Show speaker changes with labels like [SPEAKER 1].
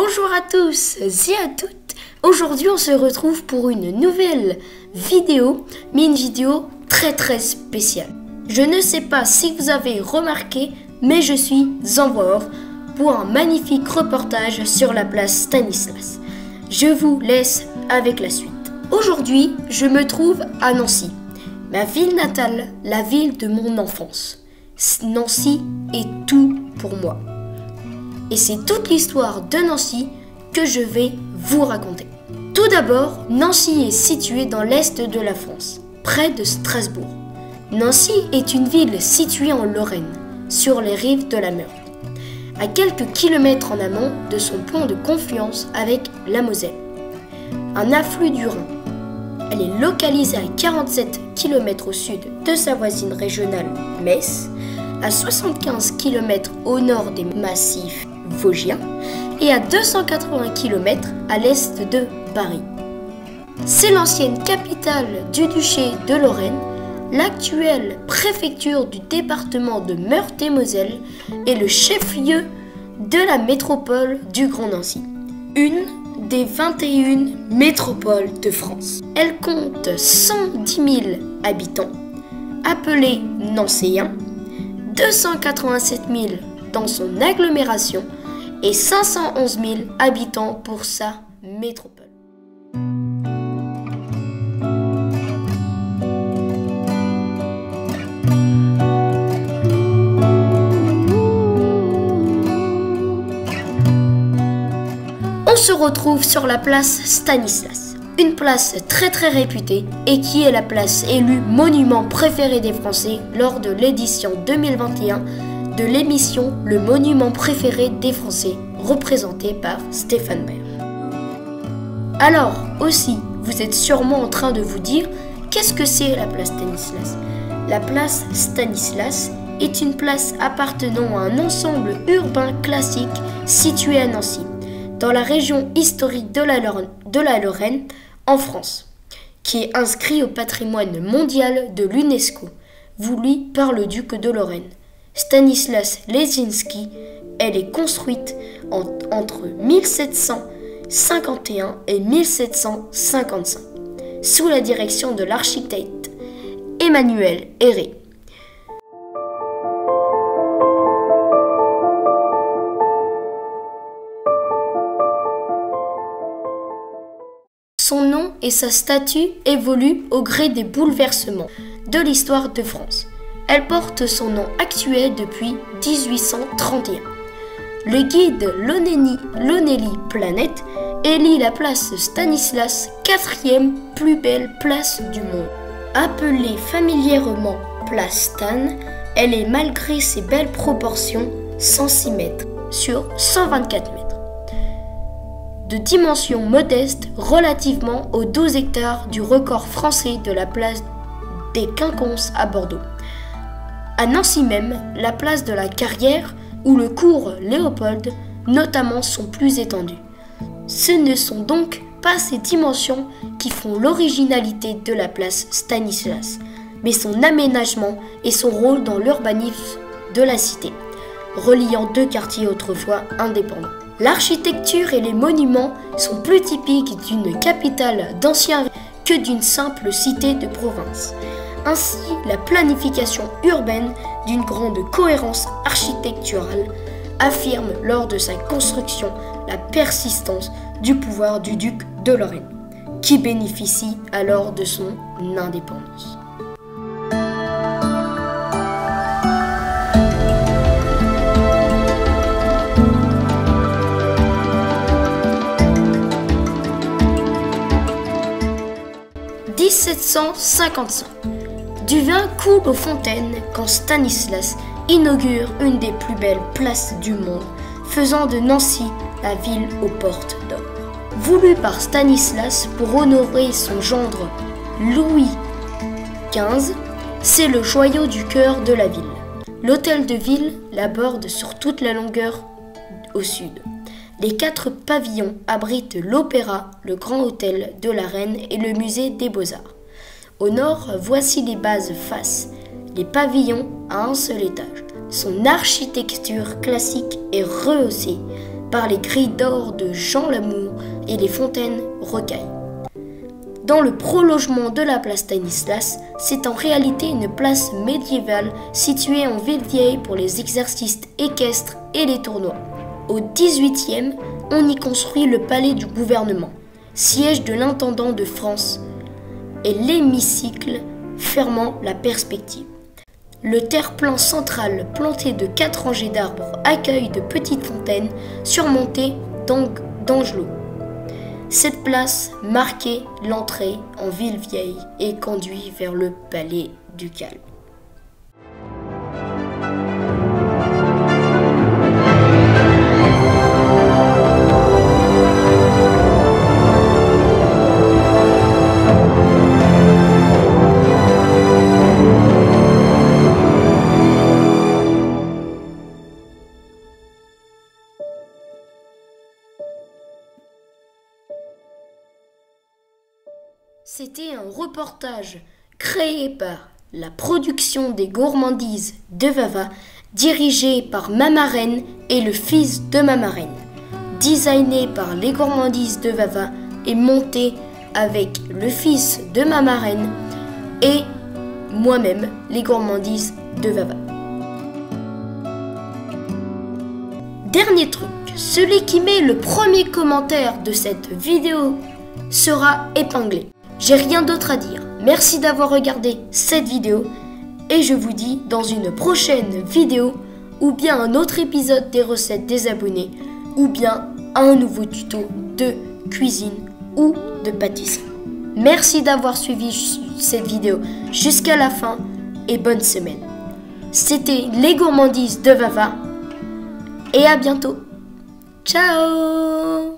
[SPEAKER 1] Bonjour à tous et à toutes. Aujourd'hui, on se retrouve pour une nouvelle vidéo, mais une vidéo très très spéciale. Je ne sais pas si vous avez remarqué, mais je suis en pour un magnifique reportage sur la place Stanislas. Je vous laisse avec la suite. Aujourd'hui, je me trouve à Nancy, ma ville natale, la ville de mon enfance. Nancy est tout pour moi. Et c'est toute l'histoire de Nancy que je vais vous raconter. Tout d'abord, Nancy est située dans l'est de la France, près de Strasbourg. Nancy est une ville située en Lorraine, sur les rives de la Meurthe à quelques kilomètres en amont de son pont de confluence avec la Moselle, un afflux du Rhin. Elle est localisée à 47 km au sud de sa voisine régionale Metz, à 75 km au nord des massifs vosgiens et à 280 km à l'est de Paris. C'est l'ancienne capitale du duché de Lorraine L'actuelle préfecture du département de Meurthe-et-Moselle est le chef-lieu de la métropole du Grand Nancy, une des 21 métropoles de France. Elle compte 110 000 habitants, appelés Nancéens, 287 000 dans son agglomération et 511 000 habitants pour sa métropole. se retrouve sur la place Stanislas, une place très très réputée et qui est la place élue monument préféré des Français lors de l'édition 2021 de l'émission Le monument préféré des Français, représenté par Stéphane Baer. Alors, aussi, vous êtes sûrement en train de vous dire qu'est-ce que c'est la place Stanislas? La place Stanislas est une place appartenant à un ensemble urbain classique situé à Nancy dans la région historique de la, Lorraine, en France, qui est inscrit au patrimoine mondial de l'UNESCO, voulu par le duc de Lorraine. Stanislas Lesinski, elle est construite entre 1751 et 1755, sous la direction de l'architecte Emmanuel Héré. Son nom et sa statue évoluent au gré des bouleversements de l'histoire de France. Elle porte son nom actuel depuis 1831. Le guide Lonely Planet élit la place Stanislas quatrième plus belle place du monde. Appelée familièrement place Stan, elle est malgré ses belles proportions 106 mètres sur 124 mètres de dimension modeste relativement aux 12 hectares du record français de la place des Quinconces à Bordeaux. À Nancy même, la place de la Carrière ou le cours Léopold notamment sont plus étendus. Ce ne sont donc pas ces dimensions qui font l'originalité de la place Stanislas, mais son aménagement et son rôle dans l'urbanisme de la cité, reliant deux quartiers autrefois indépendants. L'architecture et les monuments sont plus typiques d'une capitale d'ancien que d'une simple cité de province. Ainsi, la planification urbaine d'une grande cohérence architecturale affirme lors de sa construction la persistance du pouvoir du duc de Lorraine, qui bénéficie alors de son indépendance. 1755. Du vin coule aux fontaines quand Stanislas inaugure une des plus belles places du monde, faisant de Nancy la ville aux portes d'or. Voulu par Stanislas pour honorer son gendre Louis XV, c'est le joyau du cœur de la ville. L'hôtel de ville l'aborde sur toute la longueur au sud. Les quatre pavillons abritent l'Opéra, le Grand Hôtel de la Reine et le Musée des Beaux-Arts. Au nord, voici les bases faces, les pavillons à un seul étage. Son architecture classique est rehaussée par les grilles d'or de Jean Lamour et les fontaines Rocaille. Dans le prolongement de la place Stanislas, c'est en réalité une place médiévale située en ville vieille pour les exercices équestres et les tournois. Au 18e, on y construit le palais du gouvernement, siège de l'intendant de France, et l'hémicycle fermant la perspective. Le terre-plein central planté de quatre rangées d'arbres accueille de petites fontaines surmontées d'angelots. Cette place marquait l'entrée en ville vieille et conduit vers le palais ducal. C'était un reportage créé par la production des gourmandises de Vava, dirigé par Mamarène et le fils de Mamarène, designé par les gourmandises de Vava et monté avec le fils de Mamarène et moi-même, les gourmandises de Vava. Dernier truc, celui qui met le premier commentaire de cette vidéo sera épinglé. J'ai rien d'autre à dire. Merci d'avoir regardé cette vidéo et je vous dis dans une prochaine vidéo ou bien un autre épisode des recettes des abonnés ou bien un nouveau tuto de cuisine ou de pâtisserie. Merci d'avoir suivi cette vidéo jusqu'à la fin et bonne semaine. C'était les gourmandises de Vava et à bientôt. Ciao